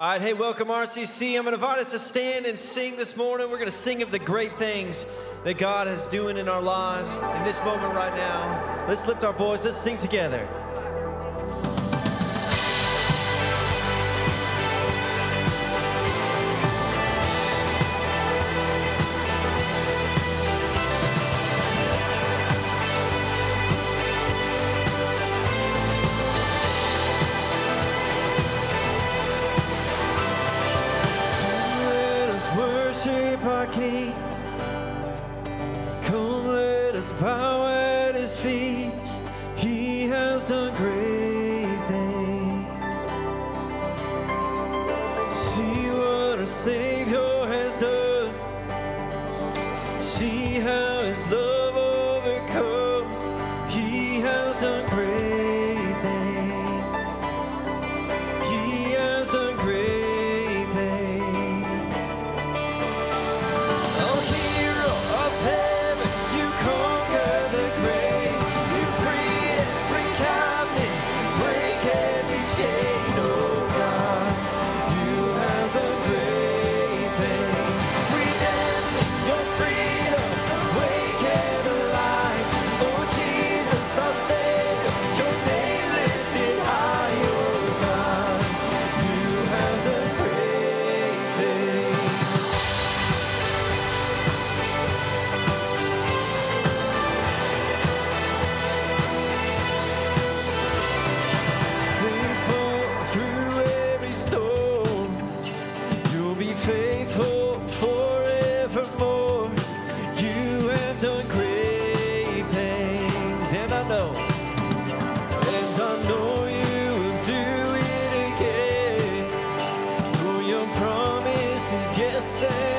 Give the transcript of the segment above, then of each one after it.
All right, hey, welcome RCC. I'm going to invite us to stand and sing this morning. We're going to sing of the great things that God is doing in our lives in this moment right now. Let's lift our voice. Let's sing together. say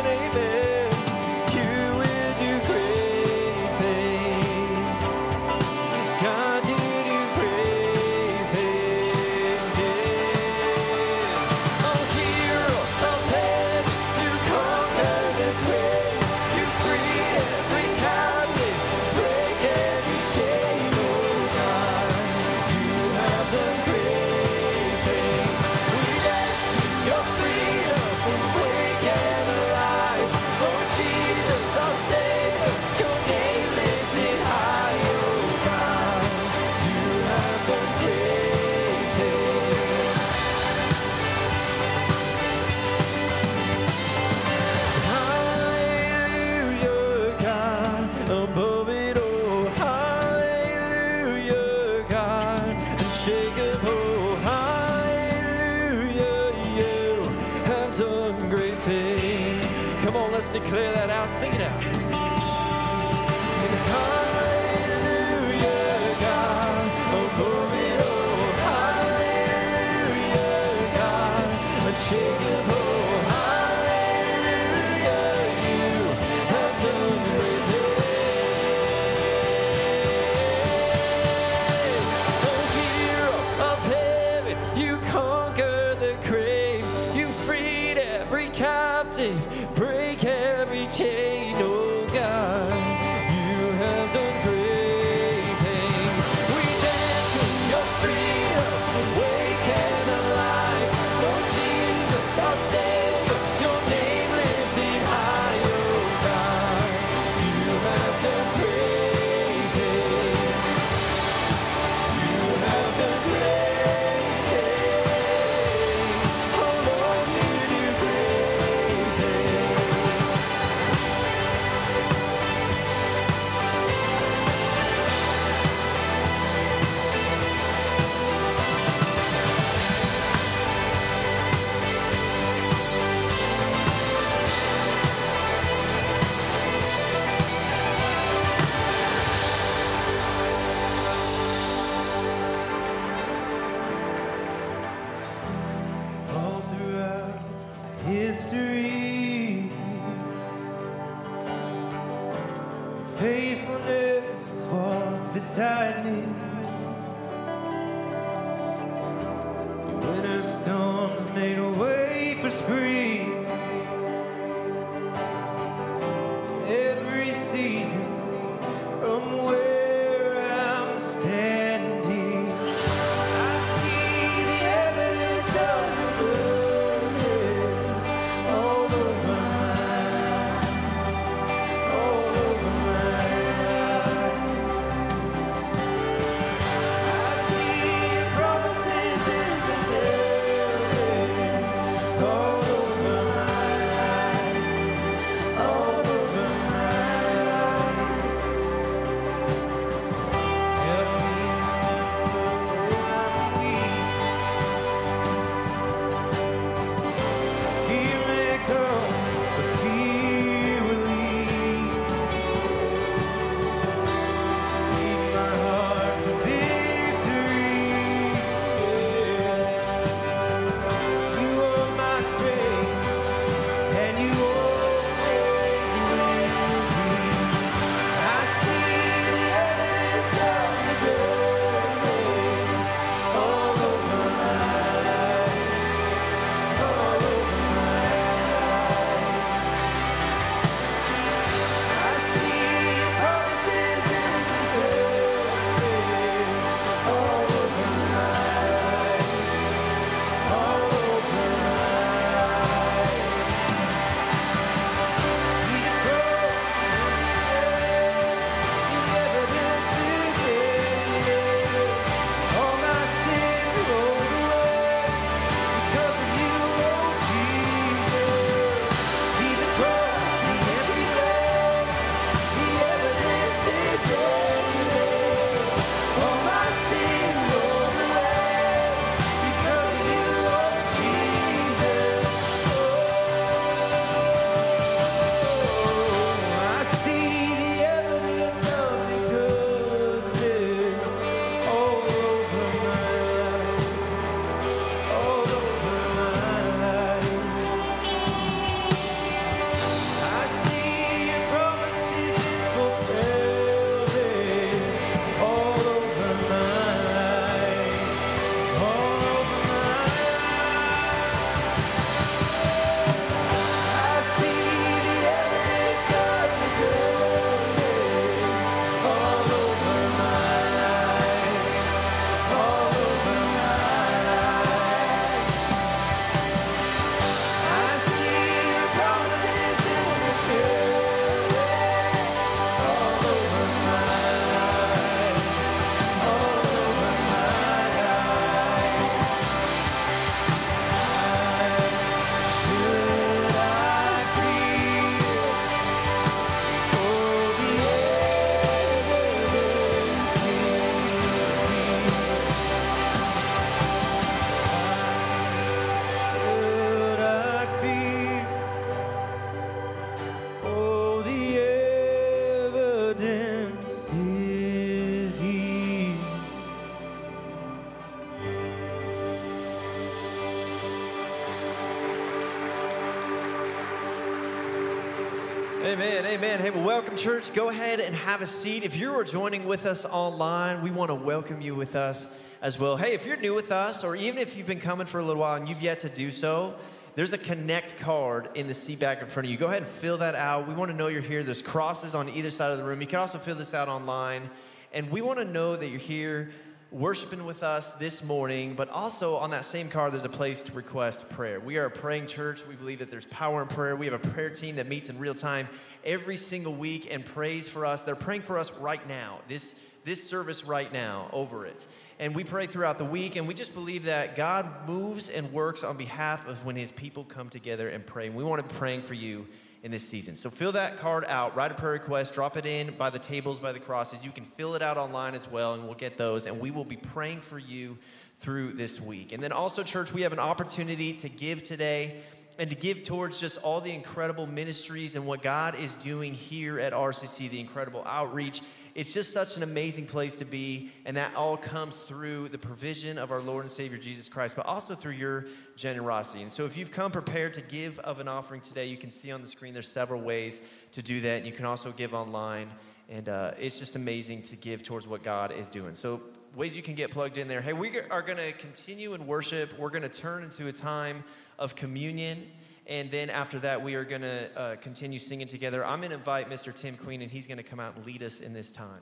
Amen, amen. Hey, well, welcome, church. Go ahead and have a seat. If you are joining with us online, we want to welcome you with us as well. Hey, if you're new with us, or even if you've been coming for a little while and you've yet to do so, there's a connect card in the seat back in front of you. Go ahead and fill that out. We want to know you're here. There's crosses on either side of the room. You can also fill this out online. And we want to know that you're here worshiping with us this morning, but also on that same card, there's a place to request prayer. We are a praying church. We believe that there's power in prayer. We have a prayer team that meets in real time every single week and prays for us. They're praying for us right now, this, this service right now, over it. And we pray throughout the week, and we just believe that God moves and works on behalf of when his people come together and pray. And we want to be praying for you in this season. So fill that card out, write a prayer request, drop it in by the tables, by the crosses. You can fill it out online as well, and we'll get those. And we will be praying for you through this week. And then also, church, we have an opportunity to give today and to give towards just all the incredible ministries and what God is doing here at RCC, the incredible outreach it's just such an amazing place to be, and that all comes through the provision of our Lord and Savior Jesus Christ, but also through your generosity. And so, if you've come prepared to give of an offering today, you can see on the screen there's several ways to do that. You can also give online, and uh, it's just amazing to give towards what God is doing. So, ways you can get plugged in there. Hey, we are going to continue in worship. We're going to turn into a time of communion. And then after that, we are going to uh, continue singing together. I'm going to invite Mr. Tim Queen, and he's going to come out and lead us in this time.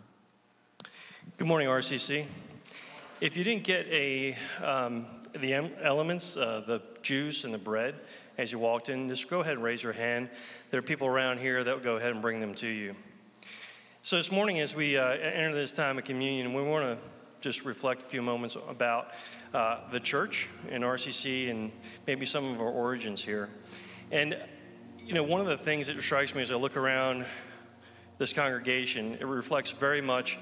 Good morning, RCC. If you didn't get a um, the elements, uh, the juice and the bread, as you walked in, just go ahead and raise your hand. There are people around here that will go ahead and bring them to you. So this morning, as we uh, enter this time of communion, we want to just reflect a few moments about uh, the church and RCC and maybe some of our origins here. And, you know, one of the things that strikes me as I look around this congregation, it reflects very much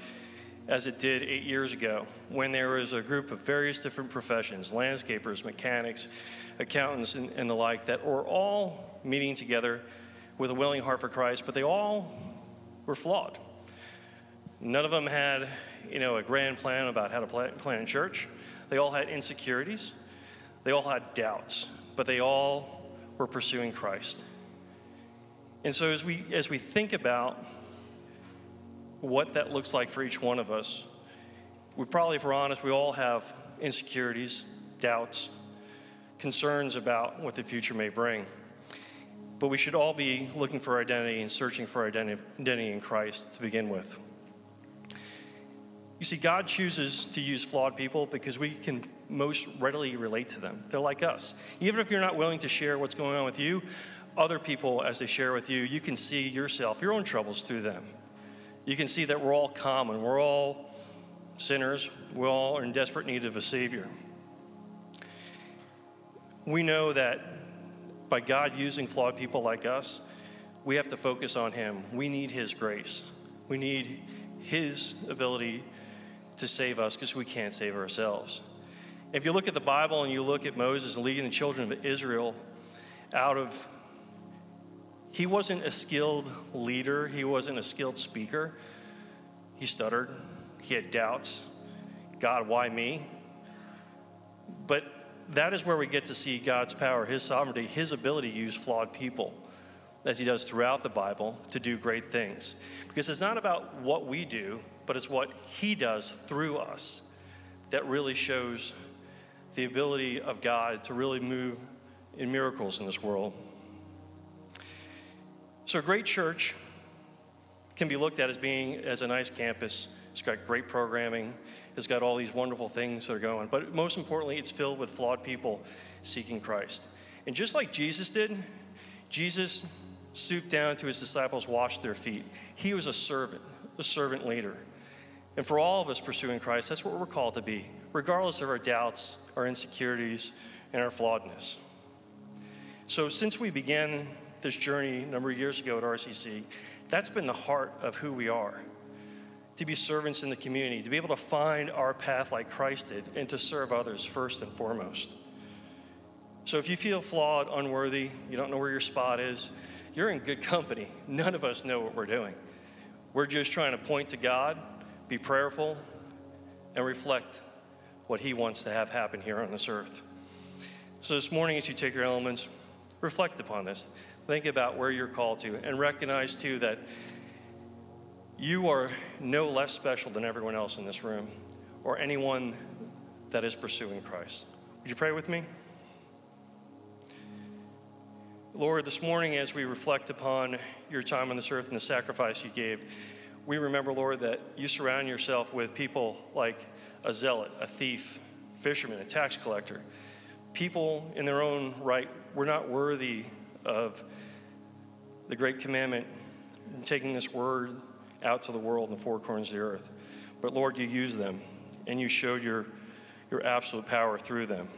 as it did eight years ago when there was a group of various different professions landscapers, mechanics, accountants, and, and the like that were all meeting together with a willing heart for Christ, but they all were flawed. None of them had, you know, a grand plan about how to plan a church. They all had insecurities. They all had doubts, but they all were pursuing Christ. And so as we as we think about what that looks like for each one of us, we probably, if we're honest, we all have insecurities, doubts, concerns about what the future may bring. But we should all be looking for identity and searching for identity, in Christ to begin with. You see, God chooses to use flawed people because we can most readily relate to them. They're like us. Even if you're not willing to share what's going on with you, other people, as they share with you, you can see yourself, your own troubles through them. You can see that we're all common, we're all sinners, We're all in desperate need of a Savior. We know that by God using flawed people like us, we have to focus on Him. We need His grace. We need His ability to save us because we can't save ourselves. If you look at the Bible and you look at Moses leading the children of Israel out of, he wasn't a skilled leader, he wasn't a skilled speaker. He stuttered, he had doubts. God, why me? But that is where we get to see God's power, His sovereignty, His ability to use flawed people, as He does throughout the Bible, to do great things. Because it's not about what we do, but it's what He does through us that really shows the ability of God to really move in miracles in this world. So, a great church can be looked at as being as a nice campus. It's got great programming. It's got all these wonderful things that are going. But most importantly, it's filled with flawed people seeking Christ. And just like Jesus did, Jesus stooped down to his disciples, washed their feet. He was a servant, a servant leader. And for all of us pursuing Christ, that's what we're called to be, regardless of our doubts, our insecurities, and our flawedness. So, since we began this journey a number of years ago at RCC, that's been the heart of who we are to be servants in the community, to be able to find our path like Christ did, and to serve others first and foremost. So, if you feel flawed, unworthy, you don't know where your spot is, you're in good company. None of us know what we're doing. We're just trying to point to God be prayerful, and reflect what He wants to have happen here on this earth. So, this morning, as you take your elements, reflect upon this. Think about where you're called to, and recognize too that you are no less special than everyone else in this room or anyone that is pursuing Christ. Would you pray with me? Lord, this morning as we reflect upon your time on this earth and the sacrifice you gave, we remember, Lord, that you surround yourself with people like a zealot, a thief, fisherman, a tax collector. People in their own right were not worthy of the great commandment and taking this word out to the world in the four corners of the earth. But Lord, you used them and you showed your, your absolute power through them.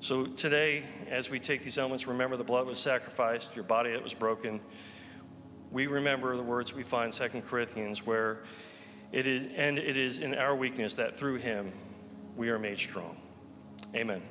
So today, as we take these elements, remember the blood was sacrificed, your body that was broken. We remember the words we find in 2 Corinthians where it is, and it is in our weakness that through him we are made strong. Amen.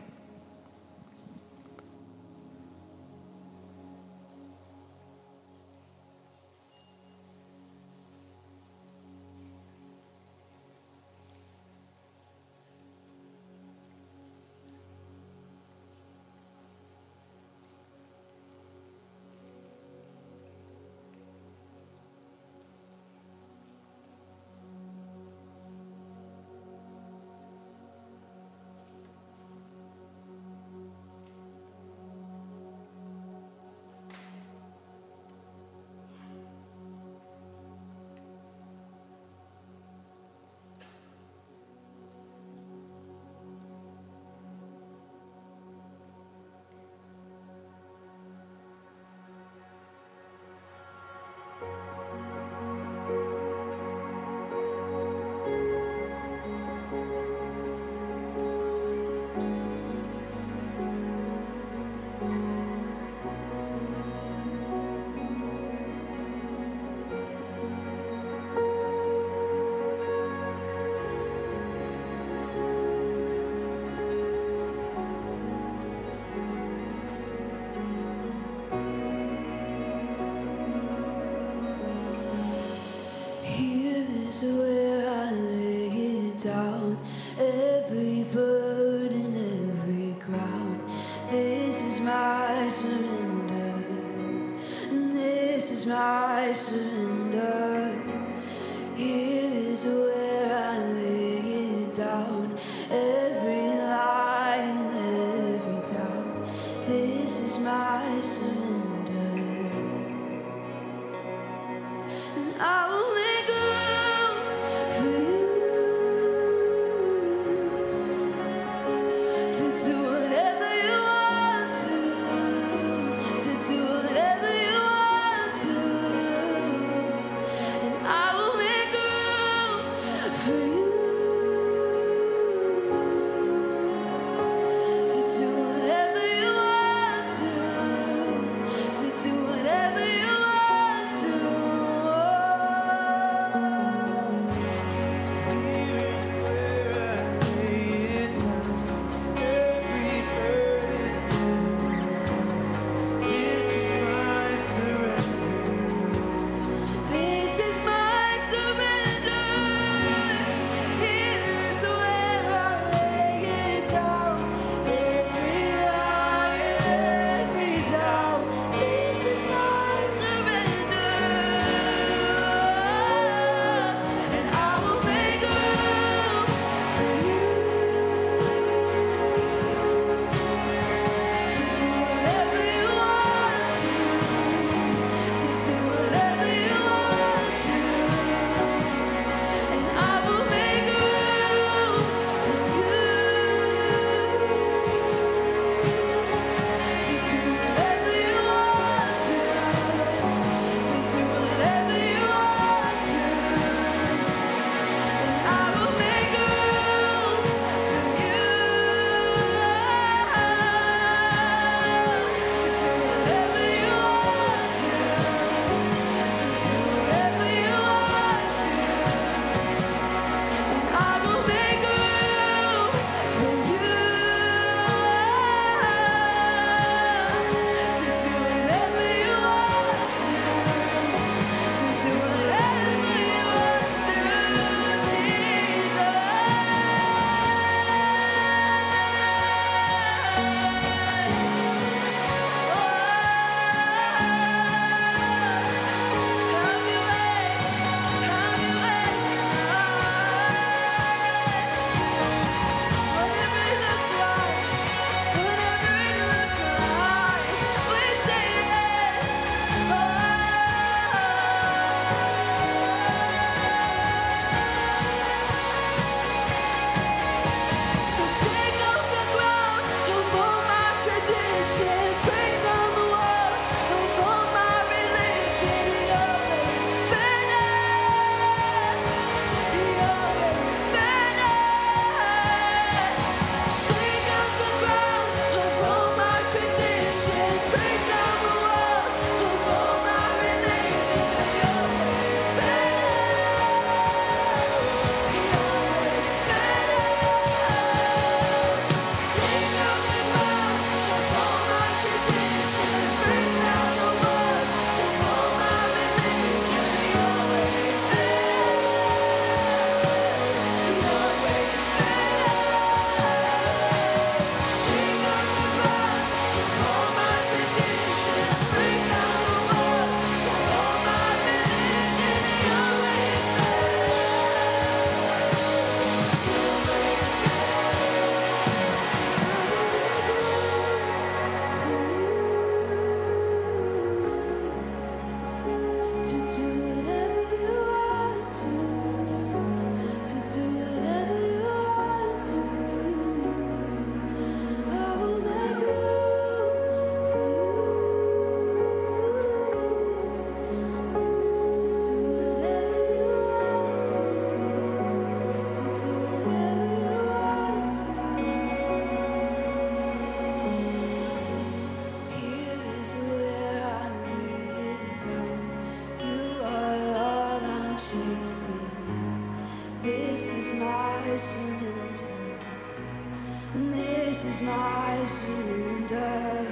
This is my surrender.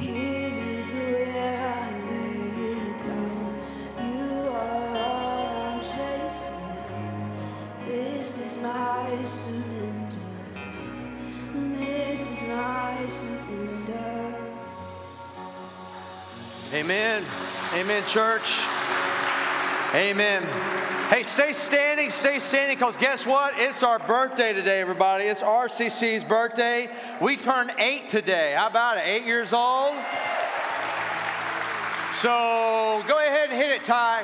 Here is where I lay down. You are all I'm chasing. This is my surrender. This is my surrender. Amen. Amen, church. Amen. Hey, stay standing, stay standing, because guess what? It's our birthday today, everybody. It's RCC's birthday. We turn eight today. How about it? Eight years old? So go ahead and hit it, Ty.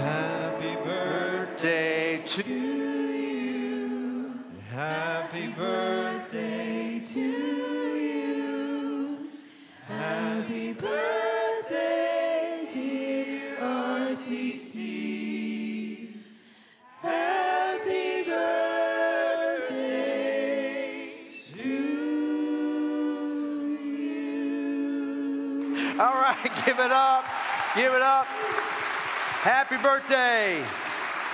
Happy birthday to you. Happy give it up. Give it up. Happy birthday.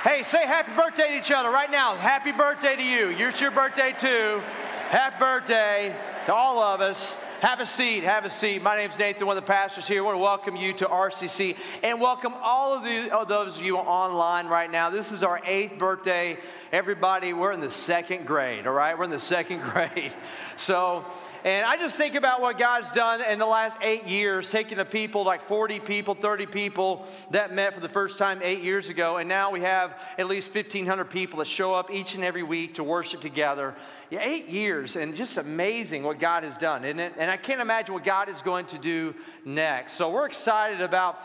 Hey, say happy birthday to each other right now. Happy birthday to you. It's your birthday too. Happy birthday to all of us. Have a seat. Have a seat. My name's Nathan, one of the pastors here. I want to welcome you to RCC and welcome all of, the, of those of you online right now. This is our eighth birthday. Everybody, we're in the second grade, all right? We're in the second grade. So, and I just think about what God's done in the last eight years, taking a people like 40 people, 30 people that met for the first time eight years ago. And now we have at least 1,500 people that show up each and every week to worship together. Yeah, eight years, and just amazing what God has done, isn't it? And I can't imagine what God is going to do next. So we're excited about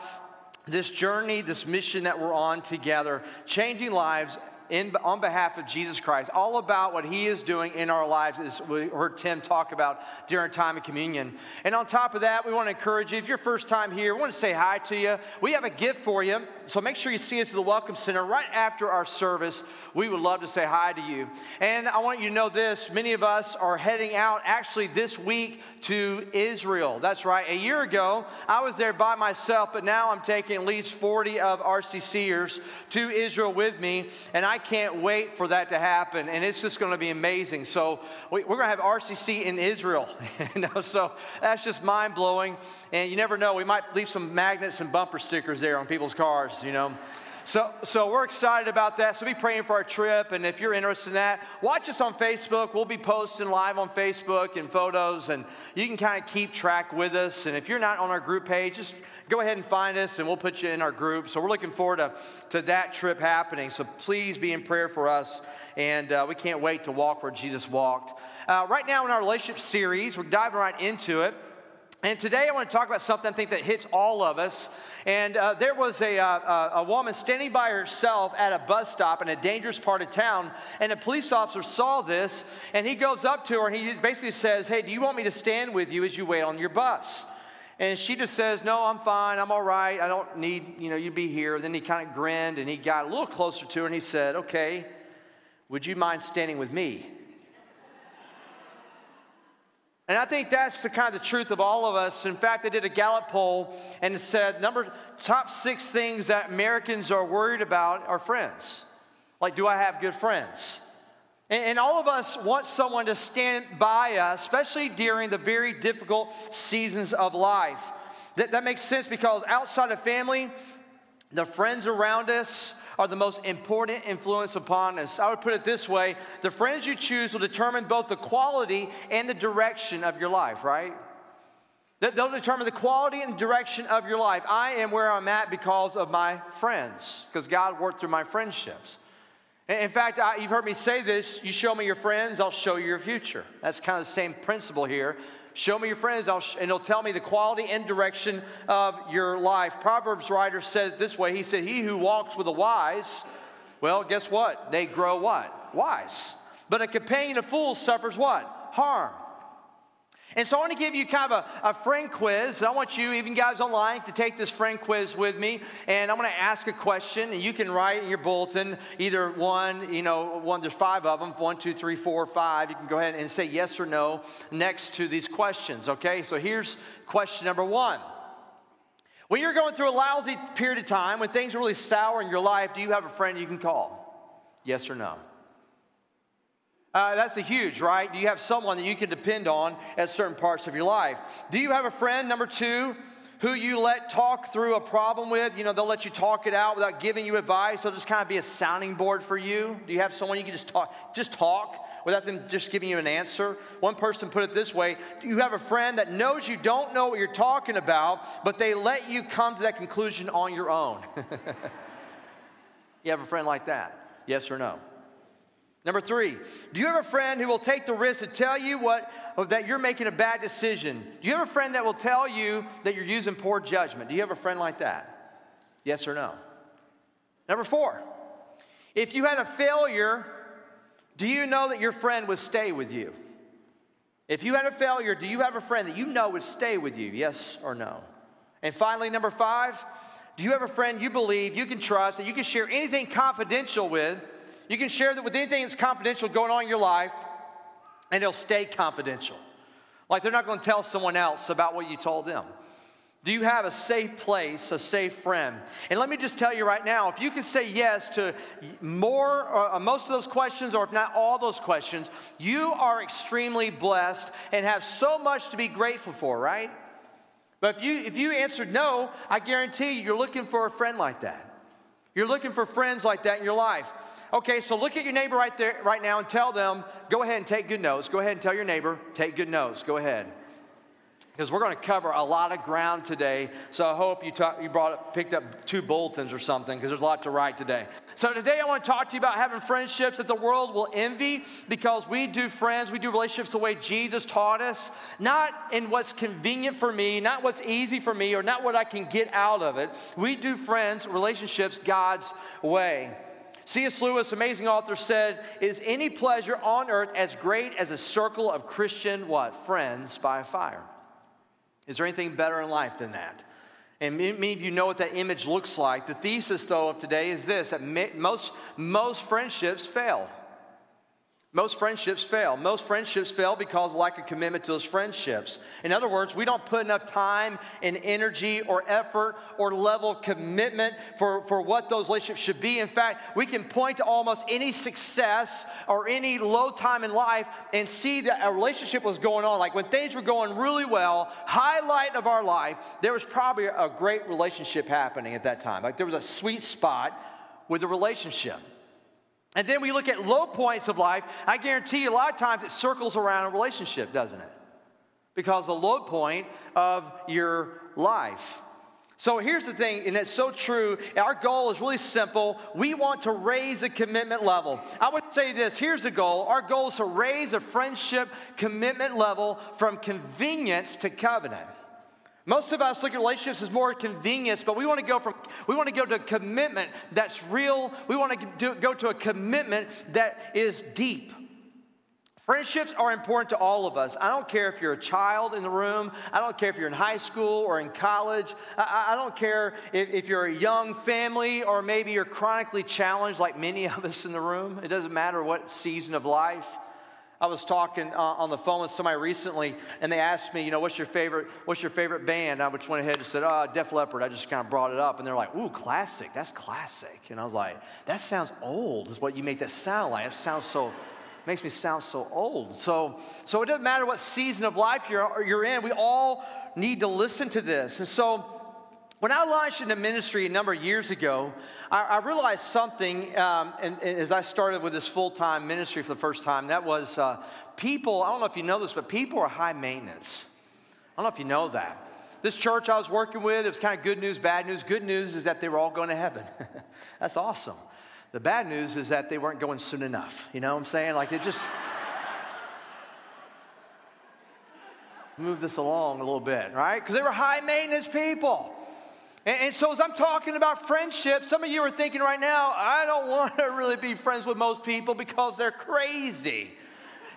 this journey, this mission that we're on together, changing lives in, on behalf of Jesus Christ, all about what He is doing in our lives, as we heard Tim talk about during time of communion. And on top of that, we want to encourage you, if you're first time here, we want to say hi to you. We have a gift for you, so make sure you see us at the Welcome Center right after our service. We would love to say hi to you. And I want you to know this many of us are heading out actually this week to Israel. That's right. A year ago, I was there by myself, but now I'm taking at least 40 of RCCers to Israel with me, and I can't wait for that to happen. And it's just going to be amazing. So we, are going to have RCC in Israel. you know, so that's just mind blowing. And you never know, we might leave some magnets and bumper stickers there on people's cars, you know. So, so we're excited about that. So be praying for our trip. And if you're interested in that, watch us on Facebook. We'll be posting live on Facebook and photos, and you can kind of keep track with us. And if you're not on our group page, just go ahead and find us, and we'll put you in our group. So we're looking forward to, to that trip happening. So please be in prayer for us. And uh, we can't wait to walk where Jesus walked. Uh, right now in our relationship series, we're diving right into it. And today I want to talk about something I think that hits all of us. And uh, there was a, uh, a woman standing by herself at a bus stop in a dangerous part of town. And a police officer saw this and he goes up to her and he basically says, Hey, do you want me to stand with you as you wait on your bus? And she just says, No, I'm fine. I'm all right. I don't need you know, you to be here. then he kind of grinned and he got a little closer to her and he said, Okay, would you mind standing with me? And I think that's the kind of the truth of all of us. In fact, they did a Gallup poll and said number top six things that Americans are worried about are friends. Like, do I have good friends? And, and all of us want someone to stand by us, especially during the very difficult seasons of life. That, that makes sense because outside of family, the friends around us are the most important influence upon us. I would put it this way the friends you choose will determine both the quality and the direction of your life, right? They'll determine the quality and direction of your life. I am where I'm at because of my friends, because God worked through my friendships. In fact, I, you've heard me say this you show me your friends, I'll show you your future. That's kind of the same principle here. Show me your friends, sh- and he'll tell me the quality and direction of your life. Proverbs writer said it this way He said, He who walks with the wise, well, guess what? They grow what? Wise. But a companion of fools suffers what? Harm. And so I want to give you kind of a, a friend quiz. I want you, even guys online, to take this friend quiz with me. And I'm going to ask a question, and you can write in your bulletin either one, you know, one, there's five of them, one, two, three, four, five. You can go ahead and say yes or no next to these questions, okay? So here's question number one. When you're going through a lousy period of time, when things are really sour in your life, do you have a friend you can call? Yes or no? Uh, that's a huge, right? Do you have someone that you can depend on at certain parts of your life? Do you have a friend, number two, who you let talk through a problem with? You know, they'll let you talk it out without giving you advice. They'll just kind of be a sounding board for you. Do you have someone you can just talk, just talk without them just giving you an answer? One person put it this way Do you have a friend that knows you don't know what you're talking about, but they let you come to that conclusion on your own? you have a friend like that? Yes or no? Number three, do you have a friend who will take the risk to tell you what that you're making a bad decision? Do you have a friend that will tell you that you're using poor judgment? Do you have a friend like that? Yes or no? Number four, if you had a failure, do you know that your friend would stay with you? If you had a failure, do you have a friend that you know would stay with you? Yes or no? And finally, number five, do you have a friend you believe you can trust that you can share anything confidential with? You can share that with anything that's confidential going on in your life, and it'll stay confidential. Like they're not going to tell someone else about what you told them. Do you have a safe place, a safe friend? And let me just tell you right now if you can say yes to more, or most of those questions, or if not all those questions, you are extremely blessed and have so much to be grateful for, right? But if you, if you answered no, I guarantee you, you're looking for a friend like that. You're looking for friends like that in your life. Okay, so look at your neighbor right there, right now, and tell them, go ahead and take good notes. Go ahead and tell your neighbor, take good notes. Go ahead. Because we're going to cover a lot of ground today. So I hope you, talk, you brought picked up two bulletins or something, because there's a lot to write today. So today I want to talk to you about having friendships that the world will envy, because we do friends, we do relationships the way Jesus taught us, not in what's convenient for me, not what's easy for me, or not what I can get out of it. We do friends, relationships God's way. C.S. Lewis, amazing author, said, Is any pleasure on earth as great as a circle of Christian what? Friends by a fire. Is there anything better in life than that? And many of you know what that image looks like. The thesis, though, of today is this that most, most friendships fail. Most friendships fail. Most friendships fail because of lack of commitment to those friendships. In other words, we don't put enough time and energy or effort or level of commitment for, for what those relationships should be. In fact, we can point to almost any success or any low time in life and see that a relationship was going on. Like when things were going really well, highlight of our life, there was probably a great relationship happening at that time. Like there was a sweet spot with the relationship. And then we look at low points of life. I guarantee you, a lot of times it circles around a relationship, doesn't it? Because the low point of your life. So here's the thing, and it's so true. Our goal is really simple. We want to raise a commitment level. I would say this here's the goal our goal is to raise a friendship commitment level from convenience to covenant. Most of us look at relationships as more convenience, but we want to go from we want to go to a commitment that's real. We want to do, go to a commitment that is deep. Friendships are important to all of us. I don't care if you're a child in the room. I don't care if you're in high school or in college. I, I don't care if, if you're a young family or maybe you're chronically challenged, like many of us in the room. It doesn't matter what season of life. I was talking uh, on the phone with somebody recently, and they asked me, you know, what's your favorite, what's your favorite band? I just went ahead and said, oh, Def Leppard. I just kind of brought it up, and they're like, ooh, classic. That's classic. And I was like, that sounds old. Is what you make that sound like. It sounds so makes me sound so old. So, so it doesn't matter what season of life you're, you're in, we all need to listen to this. And so when I launched into ministry a number of years ago, I, I realized something, um, and, and, as I started with this full time ministry for the first time, that was uh, people, I don't know if you know this, but people are high maintenance. I don't know if you know that. This church I was working with, it was kind of good news, bad news. Good news is that they were all going to heaven. That's awesome. The bad news is that they weren't going soon enough. You know what I'm saying? Like it just. move this along a little bit, right? Because they were high maintenance people. And, and, so, as I'm talking about friendship, some of you are thinking right now, I don't want to really be friends with most people because they're crazy.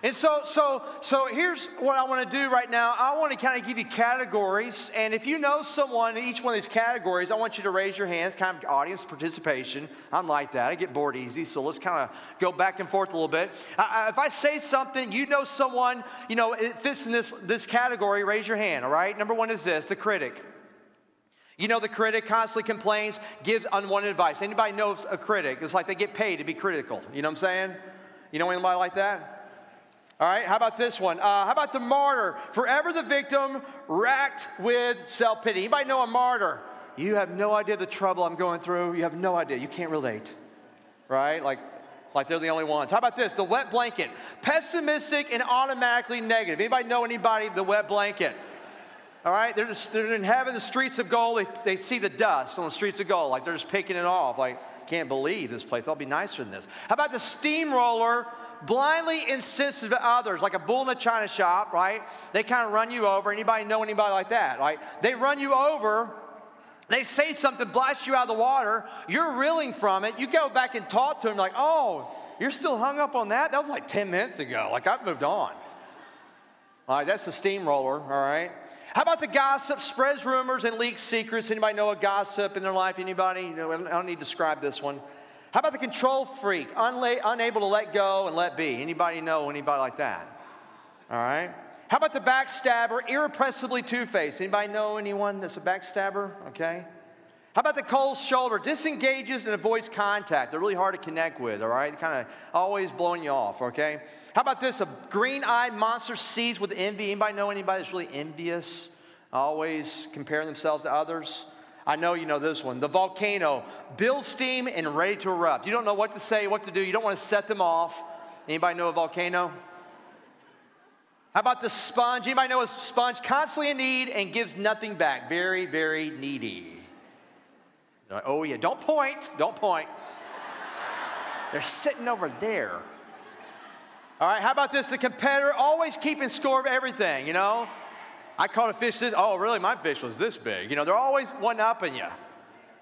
And so, so, so here's what I want to do right now. I want to kind of give you categories, and if you know someone in each one of these categories, I want you to raise your hands, kind of audience participation. I'm like that. I get bored easy, so let's kind of go back and forth a little bit. I, if I say something, you know someone, you know, it fits in this this category. Raise your hand. All right. Number one is this: the critic. You know, the critic constantly complains, gives unwanted advice. Anybody knows a critic? It's like they get paid to be critical. You know what I'm saying? You know anybody like that? All right, how about this one? Uh, how about the martyr? Forever the victim, racked with self pity. Anybody know a martyr? You have no idea the trouble I'm going through. You have no idea. You can't relate, right? Like, like they're the only ones. How about this? The wet blanket. Pessimistic and automatically negative. Anybody know anybody the wet blanket? All right, they're, just, they're in heaven, the streets of gold. They, they see the dust on the streets of gold, like they're just picking it off. Like, can't believe this place. I'll be nicer than this. How about the steamroller, blindly insensitive to others, like a bull in a china shop, right? They kind of run you over. Anybody know anybody like that, right? They run you over. They say something, blast you out of the water. You're reeling from it. You go back and talk to them, like, oh, you're still hung up on that? That was like 10 minutes ago. Like, I've moved on. All right, that's the steamroller, all right? How about the gossip, spreads rumors and leaks secrets? Anybody know a gossip in their life? Anybody? You know, I don't need to describe this one. How about the control freak, unla- unable to let go and let be? Anybody know anybody like that? All right. How about the backstabber, irrepressibly two-faced? Anybody know anyone that's a backstabber? Okay. How about the cold shoulder? Disengages and avoids contact. They're really hard to connect with, all right? Kind of always blowing you off, okay? How about this? A green-eyed monster seized with envy. Anybody know anybody that's really envious? Always comparing themselves to others? I know you know this one. The volcano, build steam and ready to erupt. You don't know what to say, what to do. You don't want to set them off. Anybody know a volcano? How about the sponge? Anybody know a sponge? Constantly in need and gives nothing back. Very, very needy. Oh, yeah, don't point, don't point. They're sitting over there. All right, how about this? The competitor always keeping score of everything, you know? I caught a fish this, oh, really? My fish was this big. You know, they're always one upping you.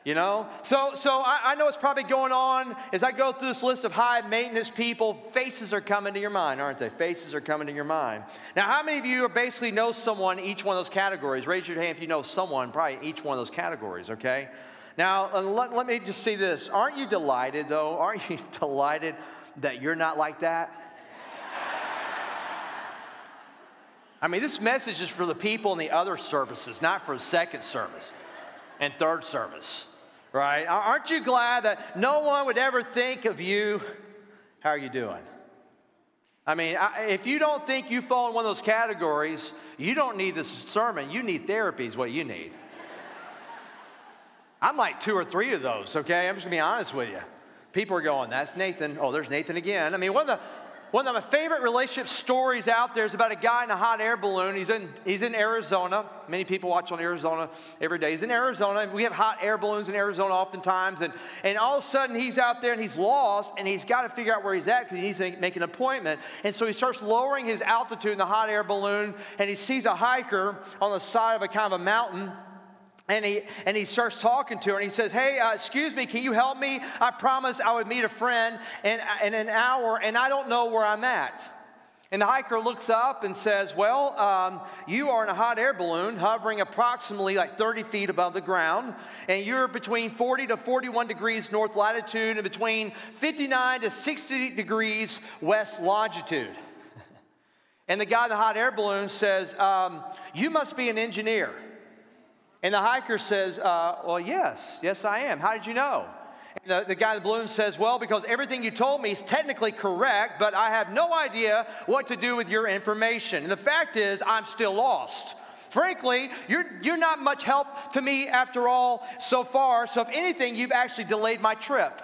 You know? So, so I, I know it's probably going on as I go through this list of high maintenance people, faces are coming to your mind, aren't they? Faces are coming to your mind. Now, how many of you basically know someone in each one of those categories? Raise your hand if you know someone, probably in each one of those categories, okay? Now, uh, let, let me just see this. Aren't you delighted, though? Aren't you delighted that you're not like that? I mean, this message is for the people in the other services, not for the second service and third service, right? Aren't you glad that no one would ever think of you? How are you doing? I mean, if you don't think you fall in one of those categories, you don't need this sermon. You need therapy, is what you need. I'm like two or three of those, okay? I'm just gonna be honest with you. People are going, that's Nathan. Oh, there's Nathan again. I mean, one of the one of my favorite relationship stories out there is about a guy in a hot air balloon. He's in, he's in Arizona. Many people watch on Arizona every day. He's in Arizona. We have hot air balloons in Arizona oftentimes. And, and all of a sudden, he's out there and he's lost and he's got to figure out where he's at because he needs to make an appointment. And so he starts lowering his altitude in the hot air balloon and he sees a hiker on the side of a kind of a mountain. And he, and he starts talking to her and he says, Hey, uh, excuse me, can you help me? I promised I would meet a friend in, in an hour and I don't know where I'm at. And the hiker looks up and says, Well, um, you are in a hot air balloon hovering approximately like 30 feet above the ground, and you're between 40 to 41 degrees north latitude and between 59 to 60 degrees west longitude. and the guy in the hot air balloon says, um, You must be an engineer. And the hiker says, uh, Well, yes, yes, I am. How did you know? And the, the guy in the balloon says, Well, because everything you told me is technically correct, but I have no idea what to do with your information. And the fact is, I'm still lost. Frankly, you're, you're not much help to me after all so far. So, if anything, you've actually delayed my trip.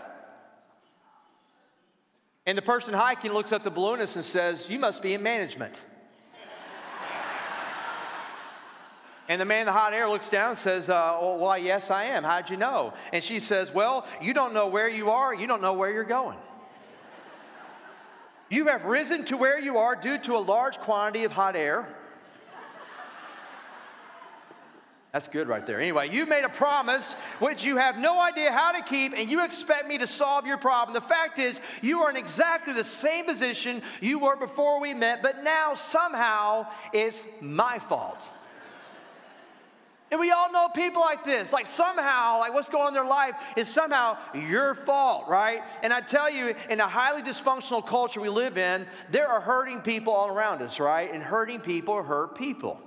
And the person hiking looks at the balloonist and says, You must be in management. And the man in the hot air looks down and says, uh, well, Why, yes, I am. How'd you know? And she says, Well, you don't know where you are, you don't know where you're going. You have risen to where you are due to a large quantity of hot air. That's good right there. Anyway, you made a promise which you have no idea how to keep, and you expect me to solve your problem. The fact is, you are in exactly the same position you were before we met, but now somehow it's my fault. And we all know people like this. Like somehow, like what's going on in their life is somehow your fault, right? And I tell you, in a highly dysfunctional culture we live in, there are hurting people all around us, right? And hurting people hurt people.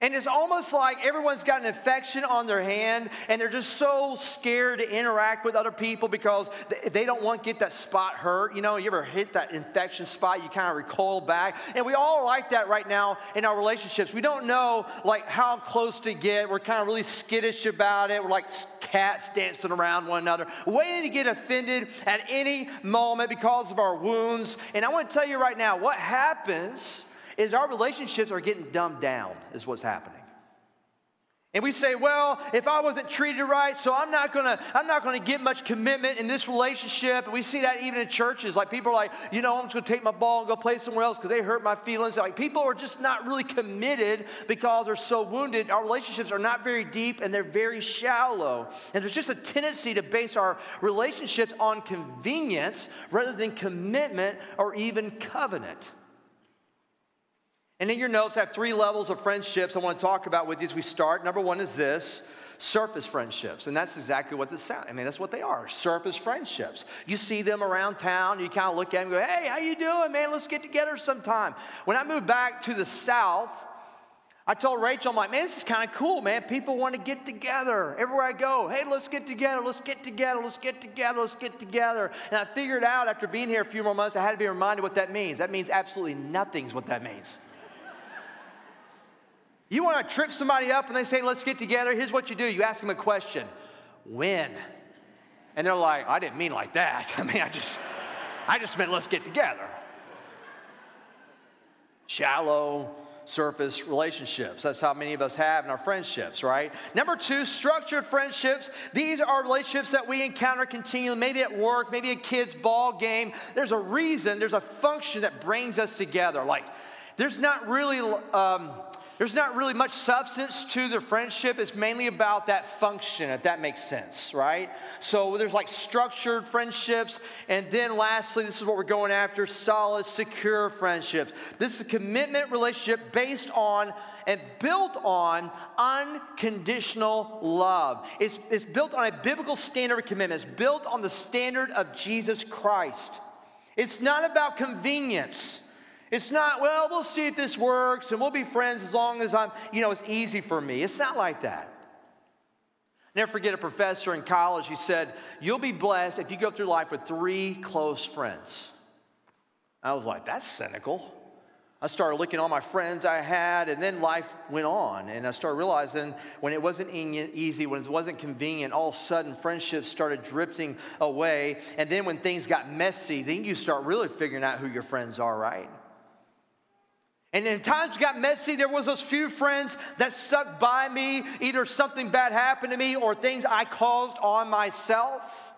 And it's almost like everyone's got an infection on their hand and they're just so scared to interact with other people because they- don't want to get that spot hurt. You know, you ever hit that infection spot, you kind of recoil back. And we all like that right now in our relationships. We don't know like how close to get. We're kind of really skittish about it. We're like cats dancing around one another, waiting to get offended at any moment because of our wounds. And I want to tell you right now, what happens is our relationships are getting dumbed down, is what's happening. And we say, well, if I wasn't treated right, so I'm not gonna, I'm not gonna get much commitment in this relationship. And we see that even in churches. Like people are like, you know, I'm just gonna take my ball and go play somewhere else because they hurt my feelings. Like people are just not really committed because they're so wounded. Our relationships are not very deep and they're very shallow. And there's just a tendency to base our relationships on convenience rather than commitment or even covenant. And in your notes, I have three levels of friendships I want to talk about with you as we start. Number one is this surface friendships. And that's exactly what this sounds. I mean, that's what they are surface friendships. You see them around town, you kind of look at them and go, hey, how you doing, man? Let's get together sometime. When I moved back to the South, I told Rachel, I'm like, man, this is kind of cool, man. People want to get together everywhere I go. Hey, let's get together, let's get together, let's get together, let's get together. And I figured out after being here a few more months, I had to be reminded what that means. That means absolutely nothing is what that means. You want to trip somebody up and they say, let's get together. Here's what you do you ask them a question when? And they're like, I didn't mean like that. I mean, I just, I just meant let's get together. Shallow, surface relationships. That's how many of us have in our friendships, right? Number two, structured friendships. These are relationships that we encounter continually, maybe at work, maybe a kid's ball game. There's a reason, there's a function that brings us together. Like, there's not really. Um, there's not really much substance to the friendship. It's mainly about that function, if that makes sense, right? So there's like structured friendships. And then lastly, this is what we're going after solid, secure friendships. This is a commitment relationship based on and built on unconditional love. It's, it's built on a biblical standard of commitment, it's built on the standard of Jesus Christ. It's not about convenience. It's not, well, we'll see if this works and we'll be friends as long as I'm, you know, it's easy for me. It's not like that. Never forget a professor in college, he said, You'll be blessed if you go through life with three close friends. I was like, That's cynical. I started looking at all my friends I had, and then life went on. And I started realizing when it wasn't easy, when it wasn't convenient, all of a sudden friendships started drifting away. And then when things got messy, then you start really figuring out who your friends are, right? And in times got messy, there was those few friends that stuck by me. Either something bad happened to me or things I caused on myself.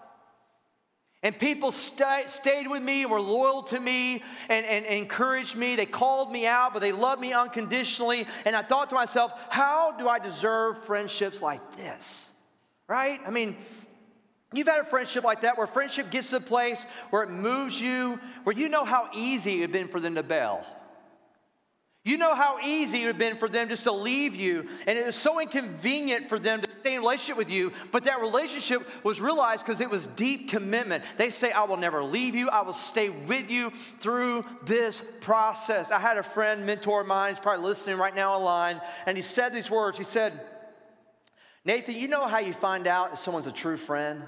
And people st- stayed with me, and were loyal to me, and, and, and encouraged me. They called me out, but they loved me unconditionally. And I thought to myself, how do I deserve friendships like this? Right? I mean, You've had a friendship like that where friendship gets to the place where it moves you, where you know how easy it had been for them to bail. You know how easy it would have been for them just to leave you, and it was so inconvenient for them to stay in relationship with you, but that relationship was realized because it was deep commitment. They say, I will never leave you, I will stay with you through this process. I had a friend, mentor of mine, he's probably listening right now online, and he said these words. He said, Nathan, you know how you find out if someone's a true friend?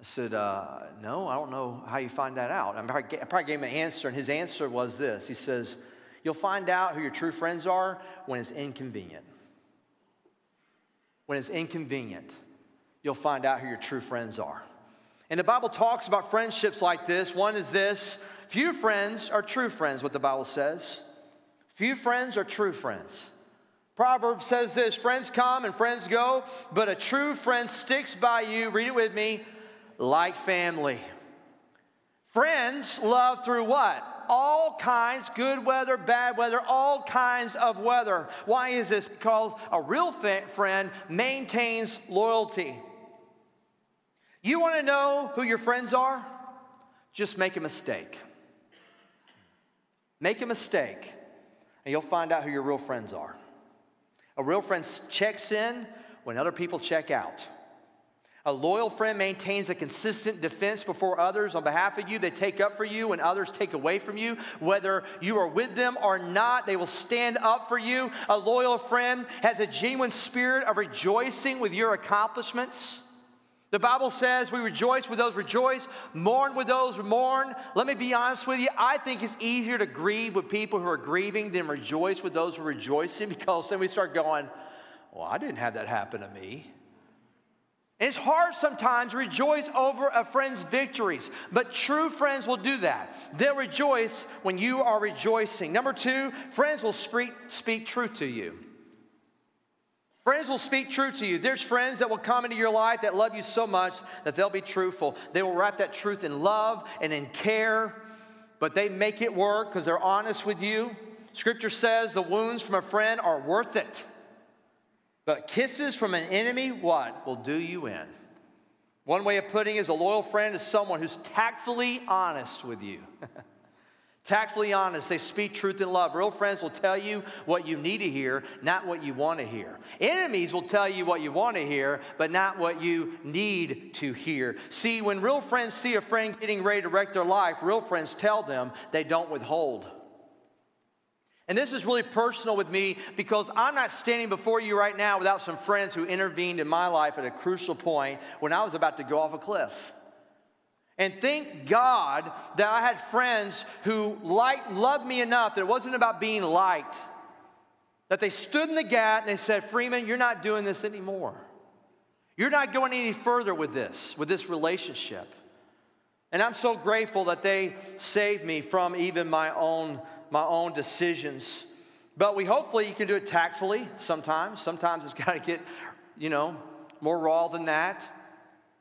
I said, uh, No, I don't know how you find that out. I probably gave him an answer, and his answer was this He says, You'll find out who your true friends are when it's inconvenient. When it's inconvenient, you'll find out who your true friends are. And the Bible talks about friendships like this. One is this few friends are true friends, what the Bible says. Few friends are true friends. Proverbs says this friends come and friends go, but a true friend sticks by you, read it with me, like family. Friends love through what? All kinds, good weather, bad weather, all kinds of weather. Why is this? Because a real friend maintains loyalty. You want to know who your friends are? Just make a mistake. Make a mistake, and you'll find out who your real friends are. A real friend checks in when other people check out. A loyal friend maintains a consistent defense before others on behalf of you. They take up for you when others take away from you. Whether you are with them or not, they will stand up for you. A loyal friend has a genuine spirit of rejoicing with your accomplishments. The Bible says we rejoice with those rejoice, mourn with those who mourn. Let me be honest with you. I think it's easier to grieve with people who are grieving than rejoice with those who are rejoicing because then we start going, Well, I didn't have that happen to me. It's hard sometimes to rejoice over a friend's victories, but true friends will do that. They'll rejoice when you are rejoicing. Number two, friends will speak, speak truth to you. Friends will speak truth to you. There's friends that will come into your life that love you so much that they'll be truthful. They will wrap that truth in love and in care, but they make it work because they're honest with you. Scripture says the wounds from a friend are worth it. But kisses from an enemy, what? Will do you in. One way of putting it is a loyal friend is someone who's tactfully honest with you. tactfully honest, they speak truth in love. Real friends will tell you what you need to hear, not what you want to hear. Enemies will tell you what you want to hear, but not what you need to hear. See, when real friends see a friend getting ready to wreck their life, real friends tell them they don't withhold. And this is really personal with me because I'm not standing before you right now without some friends who intervened in my life at a crucial point when I was about to go off a cliff. And thank God that I had friends who liked, loved me enough that it wasn't about being liked, that they stood in the gap and they said, Freeman, you're not doing this anymore. You're not going any further with this, with this relationship. And I'm so grateful that they saved me from even my own, my own decisions. But we hopefully you can do it tactfully sometimes. Sometimes it's got to get, you know, more raw than that.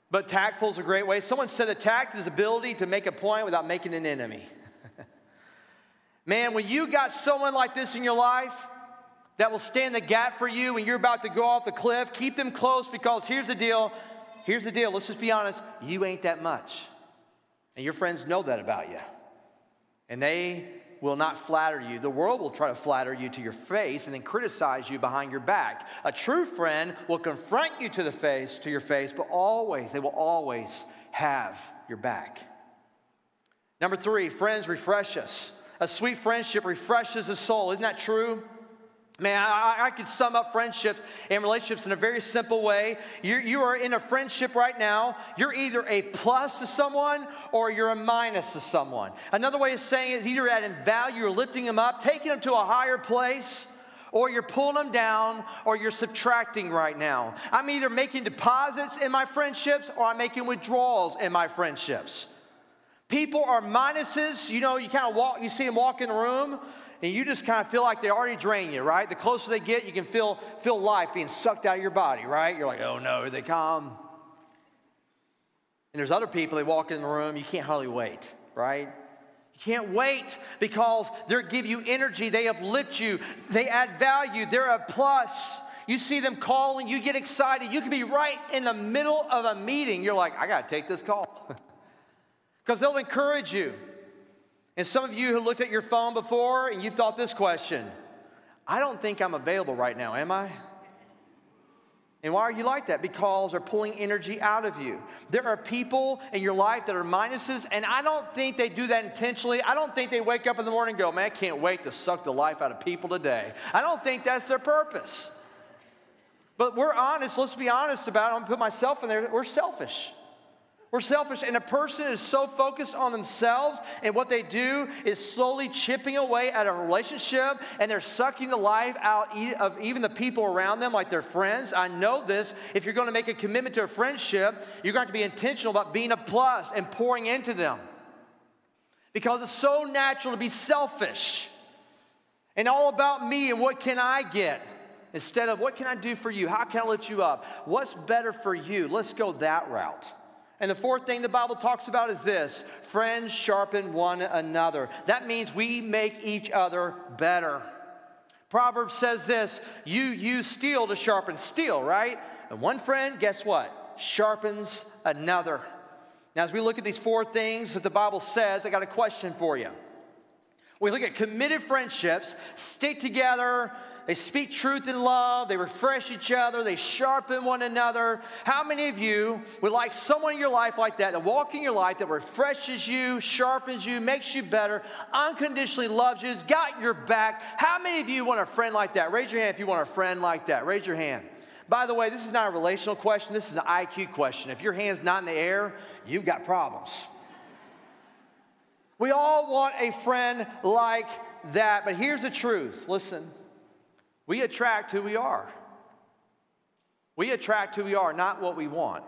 But tactful is a great way. Someone said that tact is ability to make a point without making an enemy. Man, when you got someone like this in your life that will stand the gap for you when you're about to go off the cliff, keep them close because here's the deal. Here's the deal. Let's just be honest. You ain't that much. And your friends know that about you. And they will not flatter you. The world will try to flatter you to your face and then criticize you behind your back. A true friend will confront you to the face, to your face, but always, they will always have your back. Number three, friends refresh us. A sweet friendship refreshes the soul. Isn't that true? Man, I, I could sum up friendships and relationships in a very simple way. You're, you are in a friendship right now. You're either a plus to someone or you're a minus to someone. Another way of saying it is either adding value or lifting them up, taking them to a higher place, or you're pulling them down or you're subtracting right now. I'm either making deposits in my friendships or I'm making withdrawals in my friendships. People are minuses. You know, you kind of walk, you see them walk in the room and you just kind of feel like they already drain you, right? The closer they get, you can feel, feel life being sucked out of your body, right? You're like, oh no, here they come. And there's other people, they walk in the room, you can't hardly wait, right? You can't wait because they give you energy, they uplift you, they add value, they're a plus. You see them calling, you get excited. You can be right in the middle of a meeting. You're like, I got to take this call. Because they'll encourage you. And some of you who looked at your phone before and you've thought this question I don't think I'm available right now, am I? And why are you like that? Because they're pulling energy out of you. There are people in your life that are minuses, and I don't think they do that intentionally. I don't think they wake up in the morning and go, Man, I can't wait to suck the life out of people today. I don't think that's their purpose. But we're honest, let's be honest about it. I'm gonna put myself in there. We're selfish. We're selfish, and a person is so focused on themselves, and what they do is slowly chipping away at a relationship, and they're sucking the life out of even the people around them, like their friends. I know this. If you're going to make a commitment to a friendship, you're going to, to be intentional about being a plus and pouring into them. Because it's so natural to be selfish and all about me and what can I get instead of what can I do for you? How can I lift you up? What's better for you? Let's go that route. And the fourth thing the Bible talks about is this friends sharpen one another. That means we make each other better. Proverbs says this you use steel to sharpen steel, right? And one friend, guess what? Sharpens another. Now, as we look at these four things that the Bible says, I got a question for you. We look at committed friendships, stick together, They speak truth in love. They refresh each other. They sharpen one another. How many of you would like someone in your life like that, that walk in your life that refreshes you, sharpens you, makes you better, unconditionally loves you, has got your back? How many of you want a friend like that? Raise your hand if you want a friend like that. Raise your hand. By the way, this is not a relational question. This is an IQ question. If your hand's not in the air, you've got problems. We all want a friend like that, but here's the truth. Listen, we attract who we are. We attract who we are, not what we want.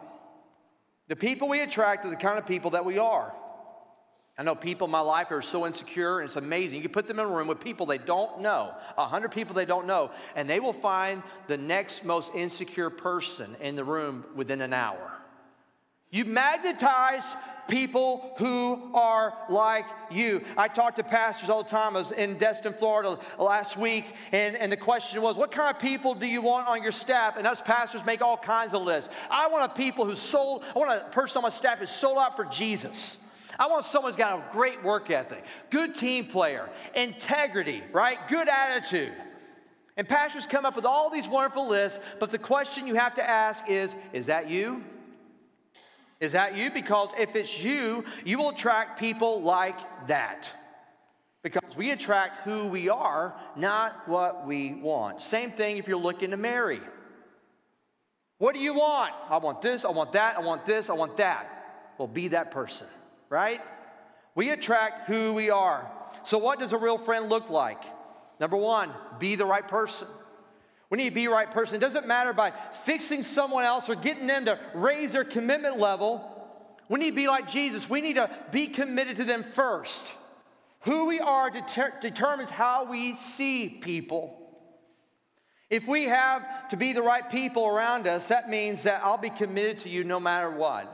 The people we attract are the kind of people that we are. I know people in my life are so insecure, and it's amazing. You can put them in a room with people they don't know, a hundred people they don't know, and they will find the next most insecure person in the room within an hour. You magnetize people who are like you. I talk to pastors all the time. I was in Destin, Florida last week, and, and the question was, What kind of people do you want on your staff? And us pastors make all kinds of lists. I want a people who's sold, I want a person on my staff who's sold out for Jesus. I want someone who's got a great work ethic, good team player, integrity, right? Good attitude. And pastors come up with all these wonderful lists, but the question you have to ask is Is that you? Is that you? Because if it's you, you will attract people like that. Because we attract who we are, not what we want. Same thing if you're looking to marry. What do you want? I want this, I want that, I want this, I want that. Well, be that person, right? We attract who we are. So, what does a real friend look like? Number one, be the right person. We need to be the right person. It doesn't matter by fixing someone else or getting them to raise their commitment level. We need to be like Jesus. We need to be committed to them first. Who we are deter- determines how we see people. If we have to be the right people around us, that means that I'll be committed to you no matter what.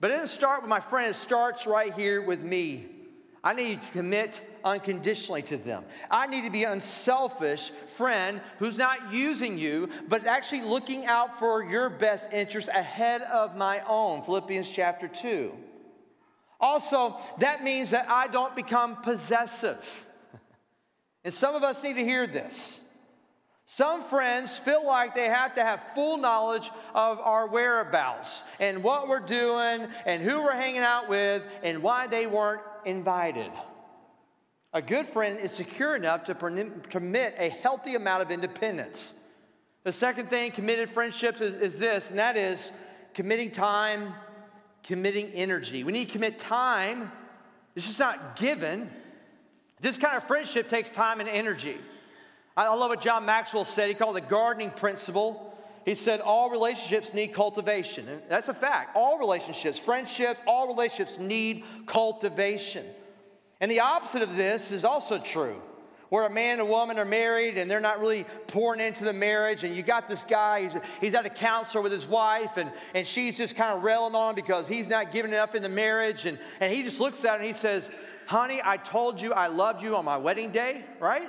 But it doesn't start with my friend, it starts right here with me. I need to commit unconditionally to them. I need to be unselfish friend who's not using you, but actually looking out for your best interest ahead of my own. Philippians chapter 2. Also, that means that I don't become possessive. And some of us need to hear this. Some friends feel like they have to have full knowledge of our whereabouts and what we're doing and who we're hanging out with and why they weren't invited. A good friend is secure enough to permit a healthy amount of independence. The second thing, committed friendships, is, is this, and that is committing time, committing energy. We need to commit time. It's just not given. This kind of friendship takes time and energy. I love what John Maxwell said. He called it the gardening principle. He said all relationships need cultivation. And that's a fact. All relationships, friendships, all relationships need cultivation. And the opposite of this is also true. Where a man and a woman are married and they're not really pouring into the marriage, and you got this guy, he's, he's at a counselor with his wife, and, and she's just kind of railing on because he's not giving enough in the marriage. And, and he just looks at her and he says, Honey, I told you I loved you on my wedding day, right?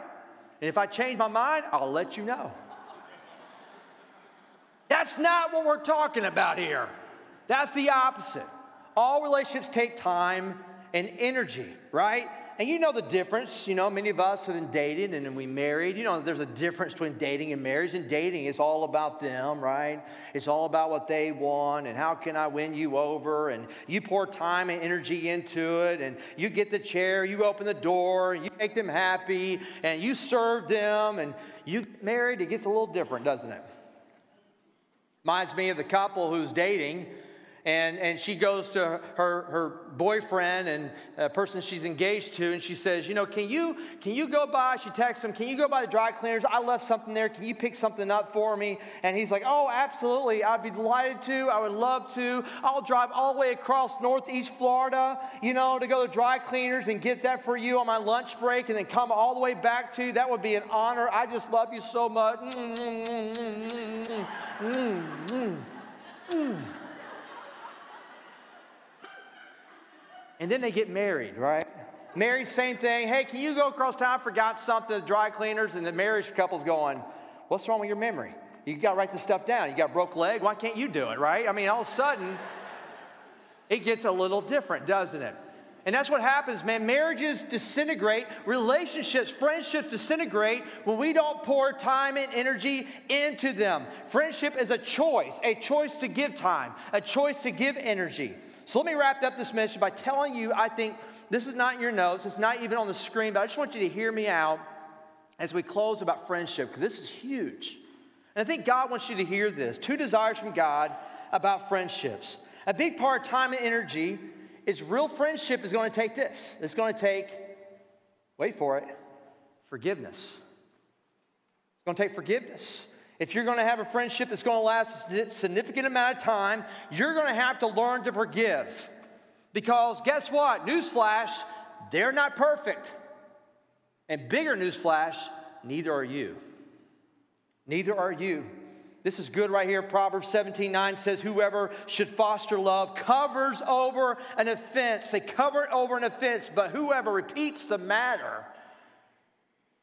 And if I change my mind, I'll let you know. That's not what we're talking about here. That's the opposite. All relationships take time and energy, right? And you know the difference. You know, many of us have been dating and then we married. You know, there's a difference between dating and marriage. And dating is all about them, right? It's all about what they want and how can I win you over. And you pour time and energy into it. And you get the chair, you open the door, you make them happy, and you serve them. And you married, it gets a little different, doesn't it? Reminds me of the couple who's dating, and, and she goes to her, her boyfriend and a person she's engaged to, and she says, You know, can you, can you go by? She texts him, Can you go by the dry cleaners? I left something there. Can you pick something up for me? And he's like, Oh, absolutely. I'd be delighted to. I would love to. I'll drive all the way across Northeast Florida, you know, to go to dry cleaners and get that for you on my lunch break and then come all the way back to you. That would be an honor. I just love you so much. Mm, mm, mm, and then they get married, right? Married, same thing. Hey, can you go across town? Forgot something, the dry cleaners, and the marriage couple's going, What's wrong with your memory? You got to write this stuff down. You got broke leg. Why can't you do it, right? I mean, all of a sudden, it gets a little different, doesn't it? And that's what happens, man. Marriages disintegrate, relationships, friendships disintegrate when we don't pour time and energy into them. Friendship is a choice, a choice to give time, a choice to give energy. So let me wrap up this message by telling you I think this is not in your notes, it's not even on the screen, but I just want you to hear me out as we close about friendship, because this is huge. And I think God wants you to hear this two desires from God about friendships. A big part of time and energy is real friendship is going to take this. It's going to take, wait for it, forgiveness. It's going to take forgiveness. If you're going to have a friendship that's going to last a significant amount of time, you're going to have to learn to forgive. Because guess what? Newsflash, they're not perfect. And bigger newsflash, neither are you. Neither are you. This is good right here. Proverbs 17 9 says, Whoever should foster love covers over an offense. They cover it over an offense, but whoever repeats the matter,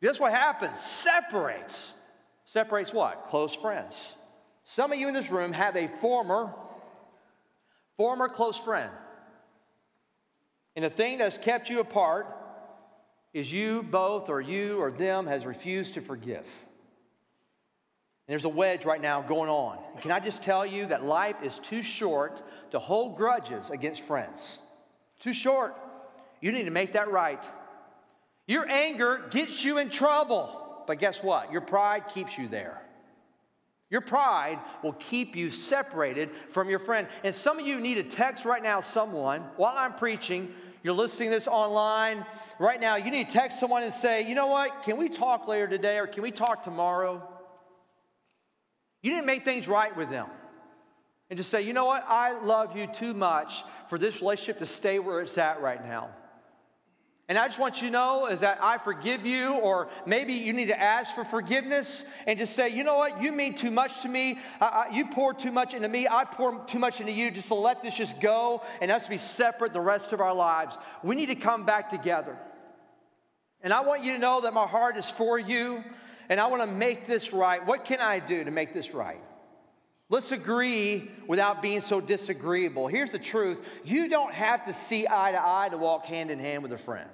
guess what happens? Separates. Separates what? Close friends. Some of you in this room have a former, former close friend. And the thing that has kept you apart is you both, or you or them, has refused to forgive. And there's a wedge right now going on. Can I just tell you that life is too short to hold grudges against friends? Too short. You need to make that right. Your anger gets you in trouble. But guess what? Your pride keeps you there. Your pride will keep you separated from your friend. And some of you need to text right now someone while I'm preaching. You're listening this online right now. You need to text someone and say, you know what? Can we talk later today or can we talk tomorrow? You didn't make things right with them. And just say, you know what? I love you too much for this relationship to stay where it's at right now. And I just want you to know is that I forgive you, or maybe you need to ask for forgiveness and just say, you know what, you mean too much to me. I, I, you pour too much into me. I pour too much into you. Just to let this just go and us be separate the rest of our lives. We need to come back together. And I want you to know that my heart is for you and I want to make this right. What can I do to make this right? Let's agree without being so disagreeable. Here's the truth you don't have to see eye to eye to walk hand in hand with a friend.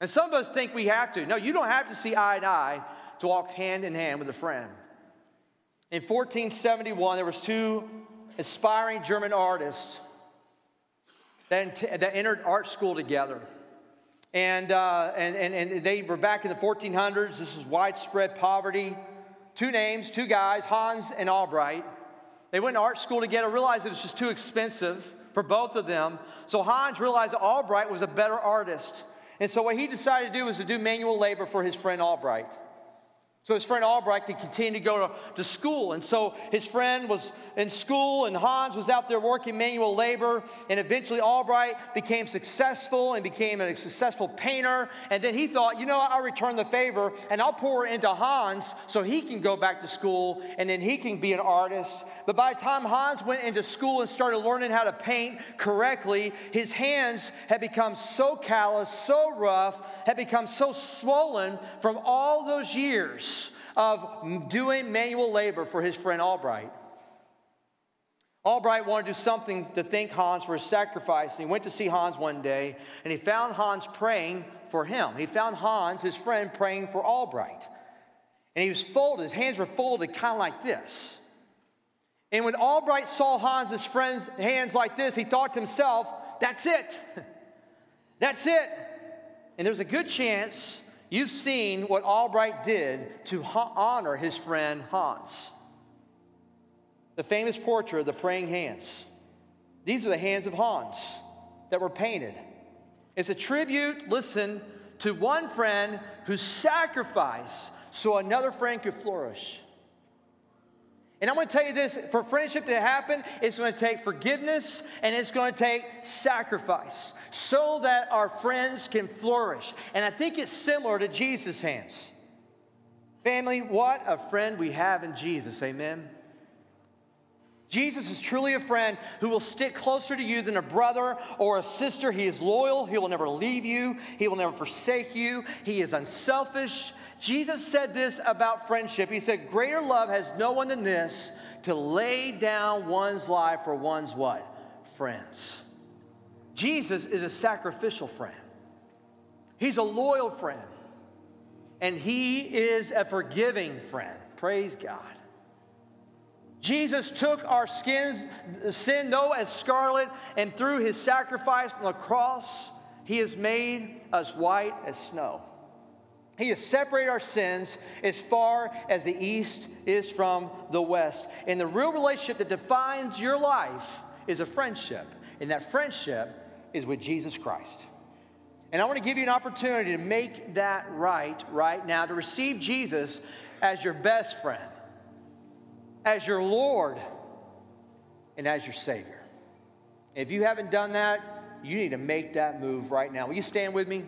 And some of us think we have to. No, you don't have to see eye to eye to walk hand in hand with a friend. In 1471, there was two aspiring German artists that, that entered art school together. And, uh, and, and, and they were back in the 1400s. This is widespread poverty. Two names, two guys, Hans and Albright. They went to art school together, realized it was just too expensive for both of them. So Hans realized that Albright was a better artist. And so what he decided to do was to do manual labor for his friend Albright. So his friend Albright could continue to go to, to school. And so his friend was in school, and Hans was out there working manual labor. And eventually, Albright became successful and became a successful painter. And then he thought, you know, I'll return the favor and I'll pour into Hans so he can go back to school and then he can be an artist. But by the time Hans went into school and started learning how to paint correctly, his hands had become so callous, so rough, had become so swollen from all those years of doing manual labor for his friend Albright. Albright wanted to do something to thank Hans for his sacrifice. And he went to see Hans one day and he found Hans praying for him. He found Hans, his friend, praying for Albright. And he was folded, his hands were folded kind of like this. And when Albright saw Hans, his friend's hands like this, he thought to himself, that's it. that's it. And there's a good chance you've seen what Albright did to honor his friend Hans the famous portrait of the praying hands. These are the hands of Hans that were painted. It's a tribute, listen, to one friend who sacrificed so another friend could flourish. And I'm going to tell you this for friendship to happen, it's going to take forgiveness and it's going to take sacrifice so that our friends can flourish. And I think it's similar to Jesus' hands. Family, what a friend we have in Jesus. Amen. Jesus is truly a friend who will stick closer to you than a brother or a sister. He is loyal. He will never leave you. He will never forsake you. He is unselfish. Jesus said this about friendship. He said, Greater love has no one than this to lay down one's life for one's what? Friends. Jesus is a sacrificial friend, He's a loyal friend, and He is a forgiving friend. Praise God. Jesus took our skins, sin though as scarlet, and through his sacrifice on the cross, he has made us white as snow. He has separated our sins as far as the east is from the west. And the real relationship that defines your life is a friendship. And that friendship is with Jesus Christ. And I want to give you an opportunity to make that right right now, to receive Jesus as your best friend, as your Lord, and as your Savior. If you haven't done that, you need to make that move right now. Will you stand with me?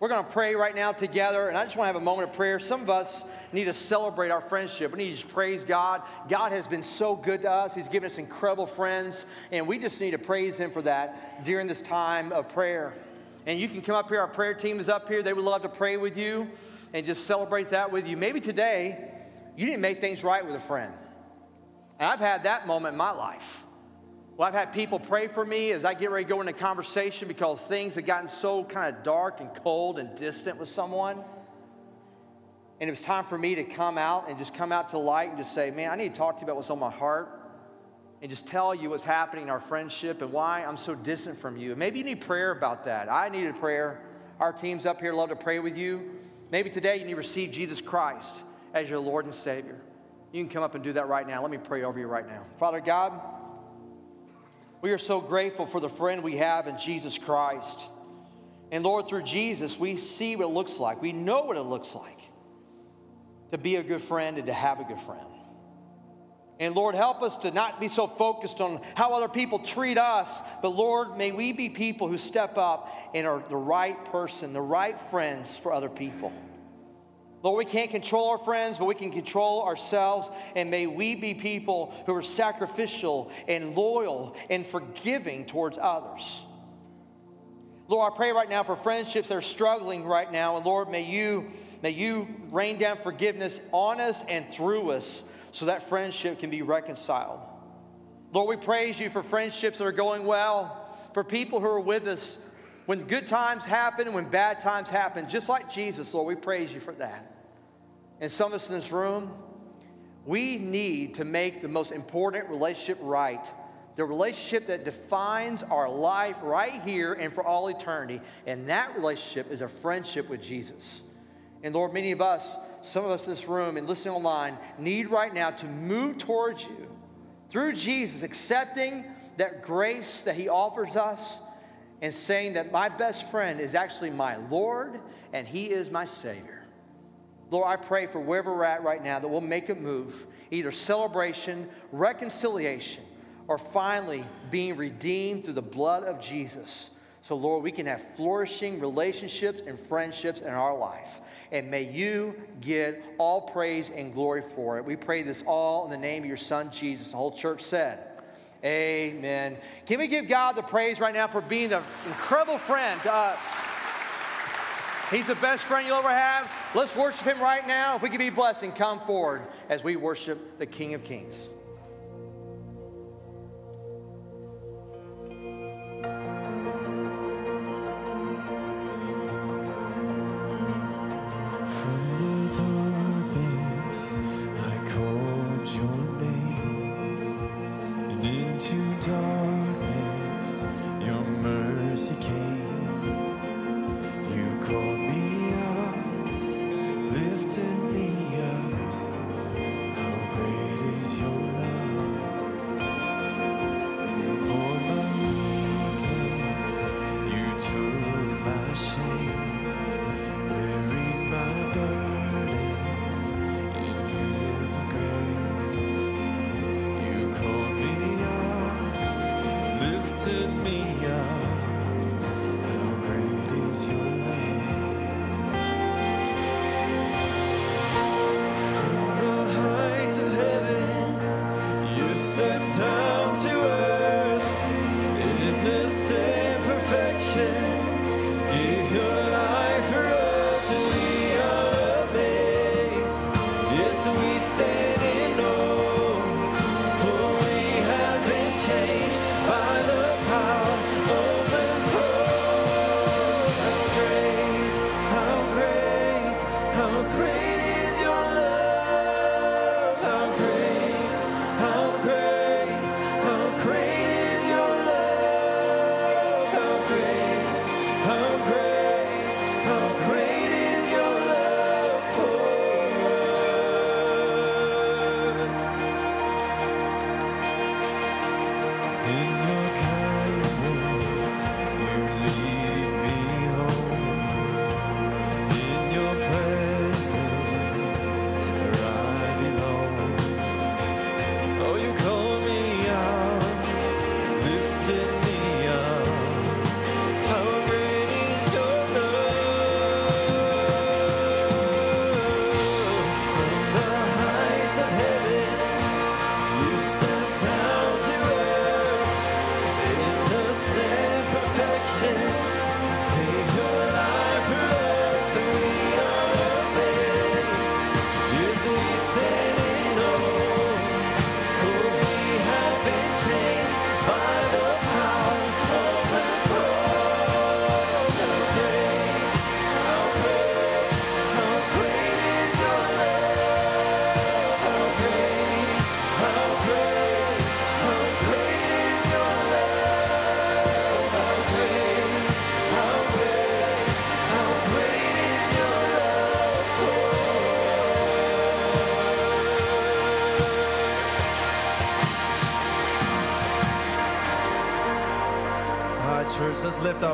We're going to pray right now together, and I just want to have a moment of prayer. Some of us need to celebrate our friendship. We need to praise God. God has been so good to us, He's given us incredible friends, and we just need to praise Him for that during this time of prayer. And you can come up here, our prayer team is up here. They would love to pray with you and just celebrate that with you. Maybe today you didn't make things right with a friend. And I've had that moment in my life. Well, I've had people pray for me as I get ready to go into conversation because things have gotten so kind of dark and cold and distant with someone. And it was time for me to come out and just come out to light and just say, man, I need to talk to you about what's on my heart and just tell you what's happening in our friendship and why I'm so distant from you. Maybe you need prayer about that. I needed prayer. Our team's up here love to pray with you. Maybe today you need to receive Jesus Christ as your Lord and Savior. You can come up and do that right now. Let me pray over you right now. Father God, we are so grateful for the friend we have in Jesus Christ. And Lord, through Jesus, we see what it looks like. We know what it looks like to be a good friend and to have a good friend. And Lord, help us to not be so focused on how other people treat us, but Lord, may we be people who step up and are the right person, the right friends for other people. Lord, we can't control our friends, but we can control ourselves. And may we be people who are sacrificial and loyal and forgiving towards others. Lord, I pray right now for friendships that are struggling right now. And Lord, may you, may you rain down forgiveness on us and through us so that friendship can be reconciled. Lord, we praise you for friendships that are going well, for people who are with us when good times happen, and when bad times happen, just like Jesus, Lord, we praise you for that. And some of us in this room, we need to make the most important relationship right. The relationship that defines our life right here and for all eternity. And that relationship is a friendship with Jesus. And Lord, many of us, some of us in this room and listening online, need right now to move towards you through Jesus, accepting that grace that He offers us and saying that my best friend is actually my Lord and He is my Savior. Lord, I pray for wherever we're at right now that we'll make a move, either celebration, reconciliation, or finally being redeemed through the blood of Jesus. So, Lord, we can have flourishing relationships and friendships in our life. And may you get all praise and glory for it. We pray this all in the name of your Son, Jesus. The whole church said, Amen. Can we give God the praise right now for being the incredible friend to us? He's the best friend you'll ever have. Let's worship him right now. If we can be blessed and come forward as we worship the King of Kings.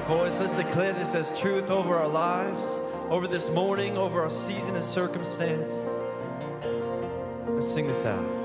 Our voice. Let's declare this as truth over our lives, over this morning, over our season and circumstance. Let's sing this out.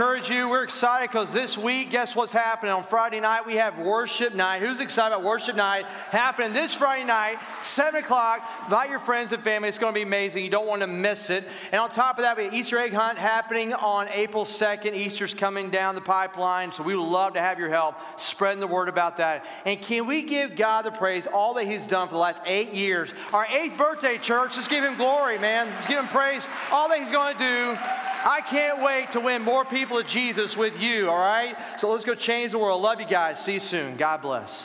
Encourage you. We're excited because this week, guess what's happening? On Friday night, we have worship night. Who's excited about worship night? Happening this Friday night, 7 o'clock. Invite your friends and family. It's going to be amazing. You don't want to miss it. And on top of that, we have Easter egg hunt happening on April 2nd. Easter's coming down the pipeline. So we would love to have your help spreading the word about that. And can we give God the praise, all that He's done for the last eight years? Our eighth birthday, church. Let's give Him glory, man. Let's give Him praise, all that He's going to do. I can't wait to win more people to Jesus with you, all right? So let's go change the world. Love you guys. See you soon. God bless.